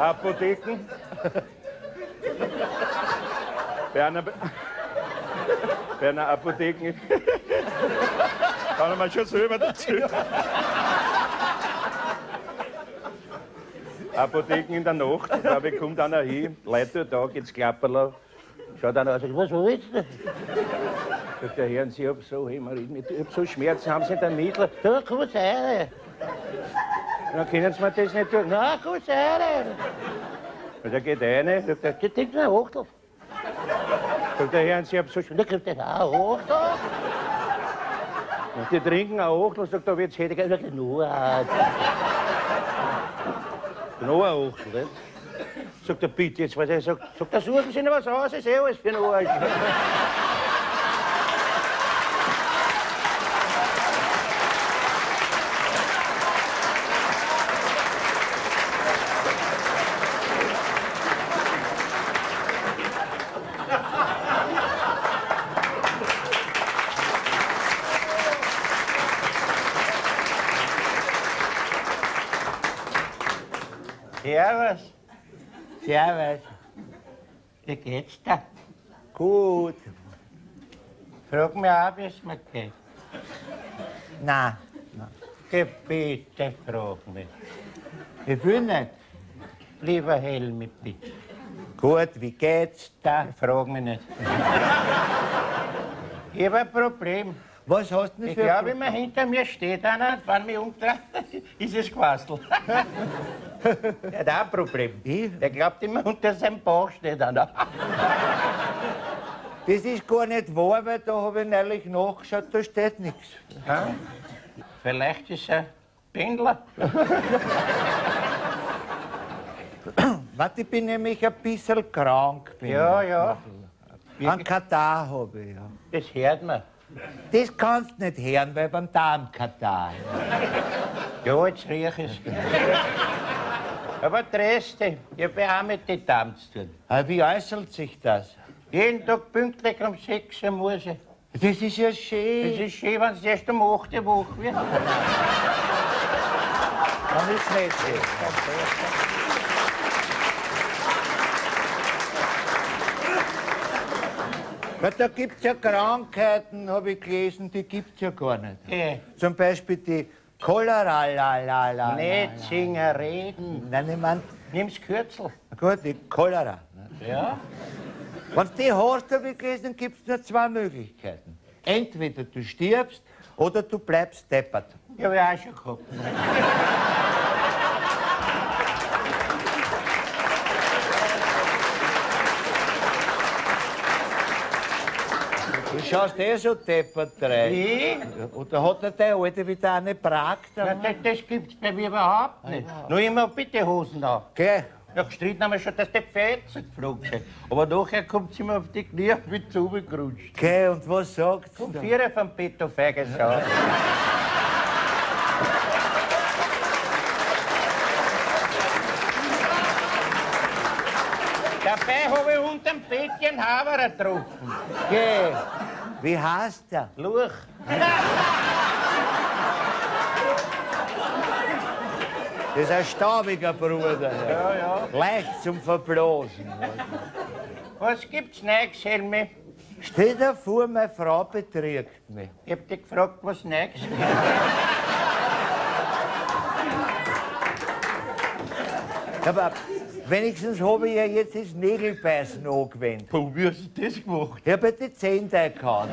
Apotheken. Berner, Berner Apotheken. Kann man schon selber dazu. Apotheken in der Nacht, da kommt einer hin, Leute, da geht's Klapperl. Schaut einer aus, was willst du? Sagt der Herr, Sie haben so Hämorrhoiden, ich hab so Schmerzen, haben Sie da Mittel? Da, kurz rein. Dann können Sie mir das nicht tun. Na, kurz rein. Und er geht rein, sagt er, geht nicht mehr Achtel. Sagt der Herr, Sie haben so Schmerzen, da kriegt er auch Achtel. Und die trinken ein Achtel, sagt er, jetzt hätte ich gesagt, nur ein. Noch ein Achtel, nicht? Sagt er, bitte, jetzt, was er sagt, sagt er, suchen Sie noch was aus, ist eh alles für einen Servus. Servus. Wie geht's dir? Gut. Frag mich auch, wie es mir geht. Nein. Geh bitte, frag mich. Ich will nicht. Lieber Helmi, bitte. Gut, wie geht's dir? Frag mich nicht. ich habe ein Problem. Was hast du denn Ich für glaube, immer hinter mir steht einer, und wenn mich umdreht, ist es Quastel. Der hat auch ein Problem. Ich? Der glaubt immer, unter seinem Bauch steht einer. Das ist gar nicht wahr, weil da habe ich neulich nachgeschaut, da steht nichts. Ja? Vielleicht ist er Pendler. Warte, ich bin nämlich ein bisschen krank. Bin Ja, ja. An Katar habe ich, ja. Das hört man. Das kannst du nicht hören, weil beim Darmkatar. Ja, jetzt riech ich es. Aber habe auch mit den Damen wie äußert sich das? Jeden Tag pünktlich um 6 Uhr muss ich. Das ist ja schön. Das ist schön, wenn es erst um 8 Uhr wach wird. Dann ist nicht schön. Weil da gibt es ja Krankheiten, habe ich gelesen, die gibt es ja gar nicht. Okay. Zum Beispiel die Cholera, la, la, la, Nicht singen, reden. Nein, ich mein, Nimm's Kürzel. gut, die Cholera. Ja? Wenn du die hast, habe ich gelesen, gibt es nur zwei Möglichkeiten. Entweder du stirbst oder du bleibst deppert. Die hab ich auch schon gehabt. Schaust eh so deppert rein. Wie? Oder hat er der Alte wieder eine Prag Na, da? das, das gibt's bei mir überhaupt nicht. Nur immer bitte Hosen an. Gell? Ja, gestritten haben wir schon, dass die Pfeife geflogen sind. Aber nachher kommt sie mir auf die Knie mit zugerutscht. Gell, und was du? Um da? vier vom Bett auf Feigesau. Dabei habe ich unterm Bettchen Haberer getroffen. Gell? Wie heißt der? Luch. Das ist ein staubiger Bruder. Ja, ja. Leicht zum Verblasen. Was gibt's Neues, Helmi? Stell dir vor, meine Frau betrügt mich. Ich hab dich gefragt, was Neues gibt. Aber wenigstens habe ich ja jetzt das Nägelbeißen angewendet. Puh, wie hast du das gemacht? Ich habe ja die Zehn gehauen.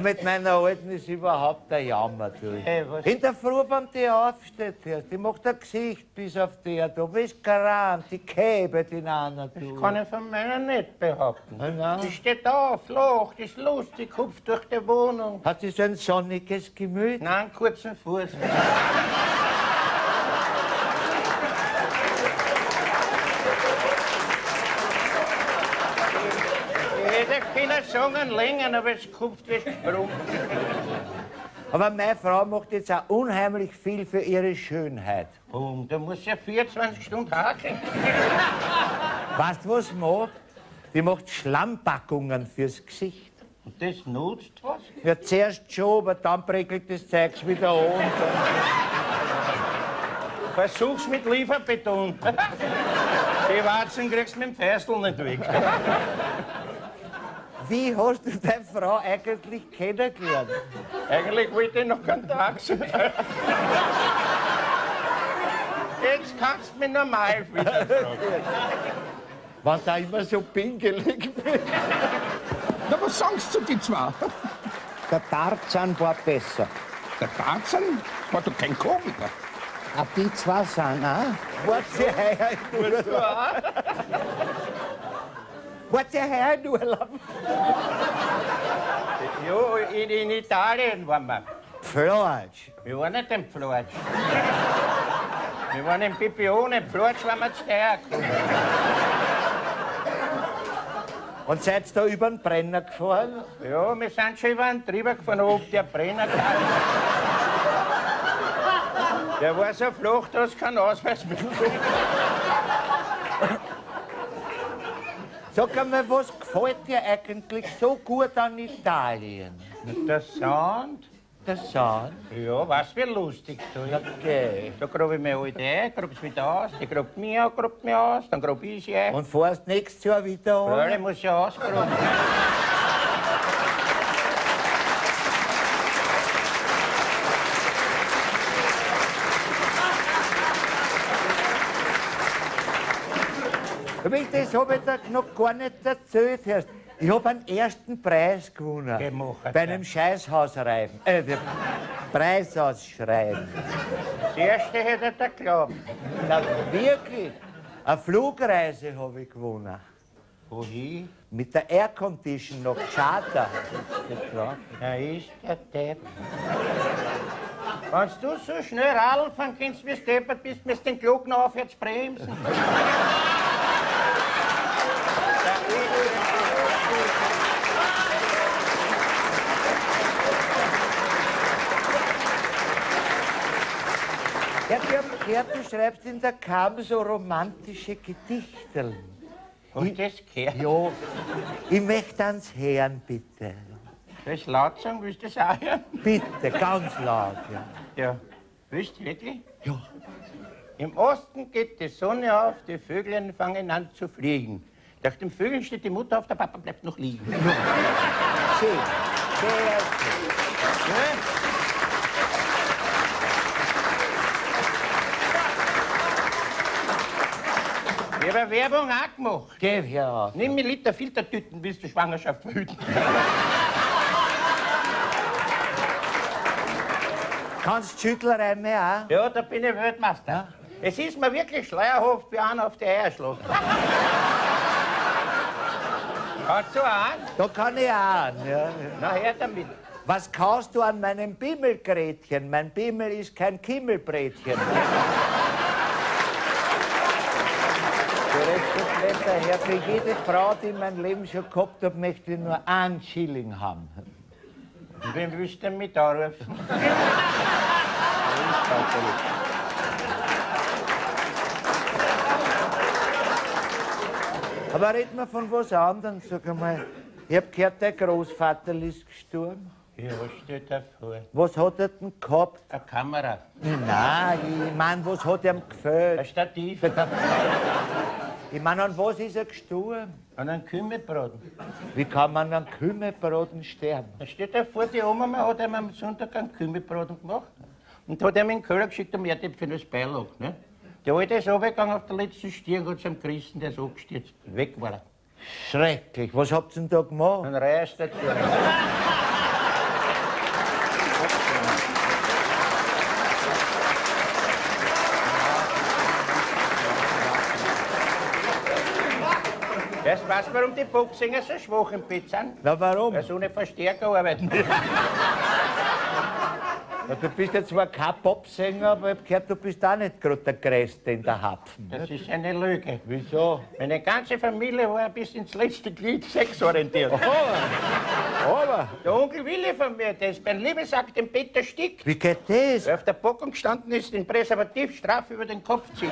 Mit meiner Alten ist überhaupt der Jammer durch. Hey, In der Früh, wenn die aufsteht, die macht ein Gesicht bis auf die Erde. Du bist gerannt, die käbet in einer Das durch. kann ich von meiner nicht behaupten. Nein. Die steht auf, lacht, ist lustig, hupft durch die Wohnung. Hat sie so ein sonniges Gemüt? Nein, kurzen Fuß. Ich können sagen, länger, aber es kupft wie Sprung. Aber meine Frau macht jetzt auch unheimlich viel für ihre Schönheit. Und da muss ja 24 Stunden hakeln. Weißt du, was sie macht? Die macht Schlammpackungen fürs Gesicht. Und das nutzt was? Ja, zuerst schon, aber dann prickelt das Zeug wieder an. Versuch's mit Lieferbeton. Die Warzen kriegst du mit dem Feißl nicht weg. Wie hast du deine Frau eigentlich kennengelernt? Eigentlich wollte ich noch keinen Tag. Jetzt kannst du mich normal wieder fragen. Wenn du immer so pingelig bist. Na, was sagst du die zwei? Der Tarzan war besser. Der Tarzan war doch kein Komiker. Aber die zwei sind auch. Wart sie heuer in Urlaub? Wart sie heuer in Urlaub? Jo, in, in Italien waren wir. Waren nicht im Pflotsch. Wir waren im Pipione. Pflotsch waren wir gekommen. Und seid ihr da über den Brenner gefahren? Ja, wir sind schon über den drüber gefahren, ob der Brenner kann. Der war so flach, dass kein Ausweis mehr Sag einmal, was gefällt dir eigentlich so gut an Italien? Der Sound? Der Sound? Ja, was für lustig. Du. Okay. Da grabe ich mich halt ein, grabe es wieder aus, die grabt mich an, grabt mich aus, dann grabe ich sie ein. Und fährst nächstes Jahr wieder Ja, ich an? muss ja ausgraben. Weil das habe ich dir noch gar nicht erzählt. Erst. Ich habe einen ersten Preis gewonnen. Gemacht, Bei einem Scheißhausreifen. Äh, wir- Preisausschreiben. Das erste hätte er geglaubt. Na, wirklich. Eine Flugreise habe ich gewonnen. Wohin? Mit der Aircondition nach Charter. Da ist der Depp. Wenn du so schnell Radl fahren kannst, wie du deppert bist, musst du den Glocken aufwärts bremsen. Ja, du schreibst in der Kam so romantische Gedichte. Hast du das gehört? Ja, ich möchte ans Herrn, bitte. Soll ich laut sagen? Willst du das auch hören? Bitte, ganz laut. Ja. Ja. Willst du wirklich? Ja. Im Osten geht die Sonne auf, die Vögel fangen an zu fliegen. Nach dem Vögeln steht die Mutter auf, der Papa bleibt noch liegen. Schön, sehr schön. Ich habe Werbung auch gemacht. Geh heraus. Nimm mir Liter Filtertüten, willst du Schwangerschaft verhüten. Kannst Schüttlerreime auch? Ja, da bin ich Weltmeister. Es ist mir wirklich schleierhaft, wie einer auf die Eier schlägt. Kannst du auch? Da kann ich auch. Ja. Na, her damit. Was kaust du an meinem Bimmelgrätchen? Mein Bimmel ist kein Kimmelbrätchen. Gerechter Herr, für jede Frau, die mein Leben schon gehabt hat, möchte ich nur einen Schilling haben. Und wen willst du mit anrufen? Aber reden wir von was anderem, sag einmal. Ich hab gehört, der Großvater ist gestorben. Ja, was steht da vor? Was hat er denn gehabt? Eine Kamera, Nein, ich mein, was hat ihm ein gefällt? Stativ, Ich mein, an was ist er gestorben? und ein Kümmelbraten. Wie kann man an Kümmelbraten sterben? Da steht da vor, die Oma hat ihm am Sonntag einen Kümmelbraten gemacht. Und hat ihm in den Keller geschickt, um Erdäpfel als Beilage. Ne? Der Alte ist runtergegangen auf der letzten Stier und hat es am gerissen, der ist abgestürzt. Weg war er. Schrecklich. Was habt ihr denn da gemacht? Dann reist dazu. Weißt du, warum die Boxsänger so schwach im Bett sind? Na, warum? Weil sie ohne Verstärker arbeiten. Ja, du bist jetzt zwar kein Popsänger, aber ich hab gehört, du bist auch nicht gerade der Größte in der Hapfen. Das ist eine Lüge. Wieso? Meine ganze Familie war bis ins letzte Glied sexorientiert. Aber, Der Onkel Willi von mir, der ist beim Liebesakt im Bett erstickt. wie geht das? Wer auf der Packung gestanden ist, den Präservativ straff über den Kopf ziehen.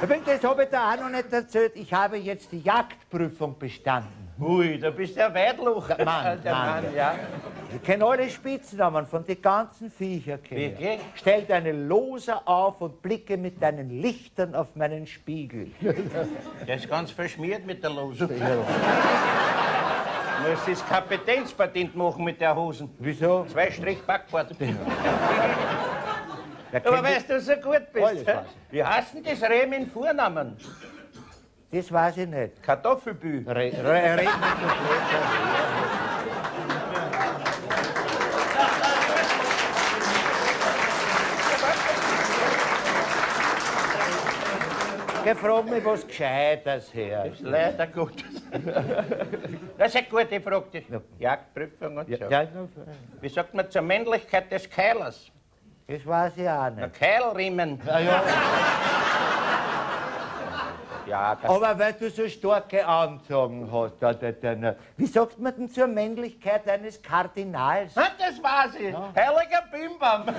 Das habe ich da auch noch nicht erzählt. Ich habe jetzt die Jagdprüfung bestanden. Ui, da bist du ja Weidluch. Der Mann, der Mann, Mann, ja. Ich kenne alle Spitznamen von den ganzen Viecher. kenn ich. Wirklich? Stell deine Loser auf und blicke mit deinen Lichtern auf meinen Spiegel. Der ist ganz verschmiert mit der Lose. Du musst das Kapitänspatent machen mit der Hosen. Wieso? Zwei Strich Backbord. Aber weißt du, so gut bist. Alles Wie heißt denn das Rehm in Vornamen? Das weiß ich nicht. Kartoffelbü. Re, re, schlecht. Geh, frag mich was Gescheites her. Das ist leider gut. Das ist eine gute Frage. Ja. Jagdprüfung und so. Ja, Wie sagt man zur Männlichkeit des Keilers? Das weiß ich auch nicht. Keilriemen. Ja, ja. Ja, Aber weil du so starke Ansagen hast, da, da, da, na. wie sagt man denn zur Männlichkeit eines Kardinals? Ah, das weiß ich. Heiliger Bimbam.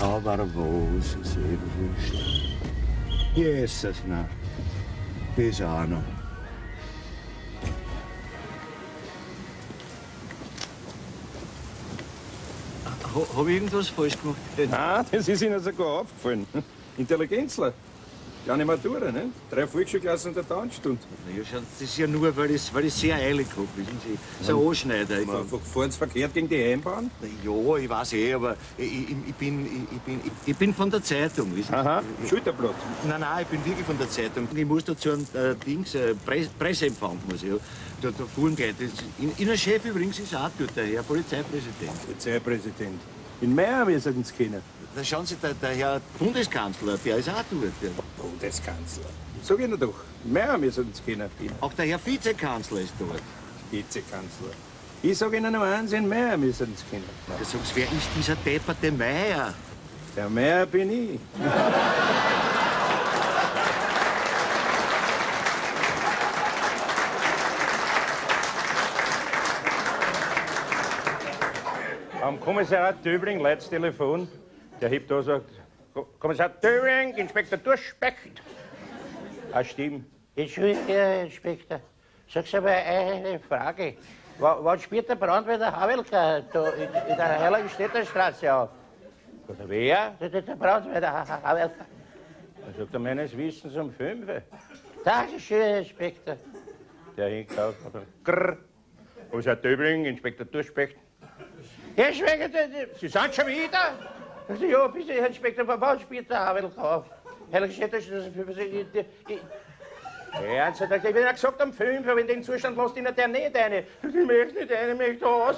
Aber wo ist es eben wurscht? Jesus, na. Ha, Habe ich irgendwas falsch gemacht? Ah, das ist Ihnen sogar aufgefallen. Intelligenzler. Kleine Matura, ne? Drei Volksschulklassen und eine Tanzstunde. Naja, schauen, das ist ja nur, weil ich weil ich sehr eilig habe, wissen Sie. So ein Anschneider. Ich, Man fahren Sie verkehrt gegen die Einbahn? ja, ich weiß eh, aber ich, ich, bin, ich, bin, ich, bin von der Zeitung, wissen Sie. Aha, Schulterblatt. Nein, nein, ich bin wirklich von der Zeitung. Ich muss dazu ein äh, Dings, äh, Press, Presseempfang, muss ich, ja. Da, da fuhren gleich. In, in der Chef übrigens ist auch dort, der Herr Polizeipräsident. Polizeipräsident. In Miami sollten Sie kennen. Da schauen Sie, der, der Herr Bundeskanzler, der ist auch dort. Ja. Bundeskanzler. Sag Ihnen doch. Miami sollten Sie kennen. Auch der Herr Vizekanzler ist dort. Vizekanzler. Ich sag Ihnen noch eins, in Miami sollten Sie kennen. Sagen Sie, wer ist dieser depperte Meier? Der Meier bin ich. Am Kommissariat Döbling, Leits Telefon. Der hebt da sagt, "Ko- Kommissar Döbling, Inspektor Durchspecht. Ah, stimmt. Entschuldigung, Herr Inspektor. Sag's aber eine Frage. Wa- Wann spielt der Brandwehr Havelka da in, in der Heiligenstädter Straße auf? Sagt er, wer? Der, der Brandwehr Havelka. Dann sagt er, meines Wissens um fünf. Dankeschön, Herr Inspektor. Der hinkt auf. Grrr. Kommissar Döbling, Inspektor Durchspecht. Herr Schwäger, Sie sind schon wieder? Ich sag, Ja, bitte, Herr Inspektor, wann spielt der Havel auf? Herr Städter, ja, und so, ich habe Ihnen gesagt um fünf, aber in dem Zustand lässt Ihnen der nicht eine. Ich möchte nicht eine, ich möchte aus.